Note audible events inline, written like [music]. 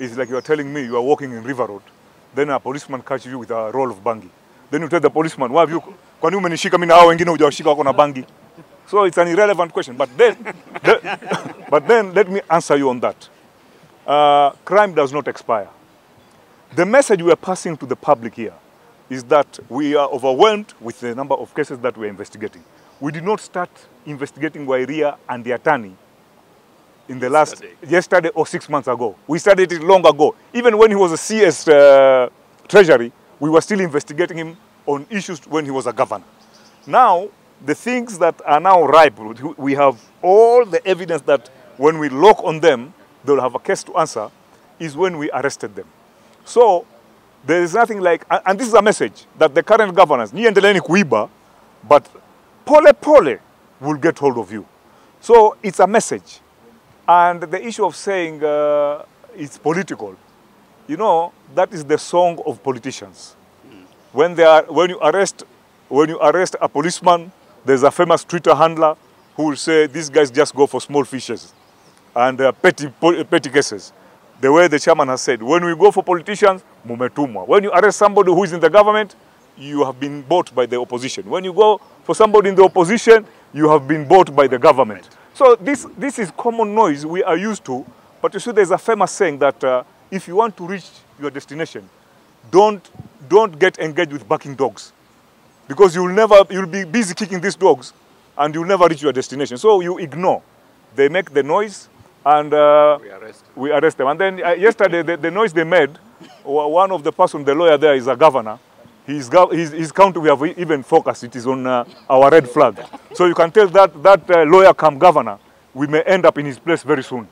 is like you are telling me you are walking in River Road, then a policeman catches you with a roll of bangi. Then you tell the policeman, why have you, kwani umenishika hao wengine na bangi? So it's an irrelevant question. But then, [laughs] the, [laughs] but then let me answer you on that. Uh, crime does not expire. The message we are passing to the public here is that we are overwhelmed with the number of cases that we are investigating. We did not start investigating Wairia and the attorney in the last Yesterday. yesterday or six months ago. We started it long ago. Even when he was a CS uh, Treasury, we were still investigating him on issues when he was a governor. Now, the things that are now ripe, we have all the evidence that when we lock on them, they'll have a case to answer, is when we arrested them. So, there is nothing like, and this is a message that the current governors, ni endeleeni kuiba, but pole pole will get hold of you. So, it's a message. And the issue of saying uh, it's political, you know, that is the song of politicians. When, they are, when, you arrest, when you arrest a policeman, there's a famous Twitter handler who will say, these guys just go for small fishes and uh, petty, petty cases. The way the chairman has said, when we go for politicians, mumetumwa. When you arrest somebody who is in the government, you have been bought by the opposition. When you go for somebody in the opposition, you have been bought by the government. So this, this is common noise we are used to. But you see, there's a famous saying that uh, if you want to reach your destination, don't, don't get engaged with barking dogs. Because you'll never, you'll be busy kicking these dogs and you'll never reach your destination. So you ignore. They make the noise and uh, We arrest. we arrest them. And then uh, yesterday, the, the noise they made, one of the person, the lawyer there is a governor. His, his, his county, we have even focused, it is on uh, our red flag. So you can tell that that uh, lawyer come governor, we may end up in his place very soon.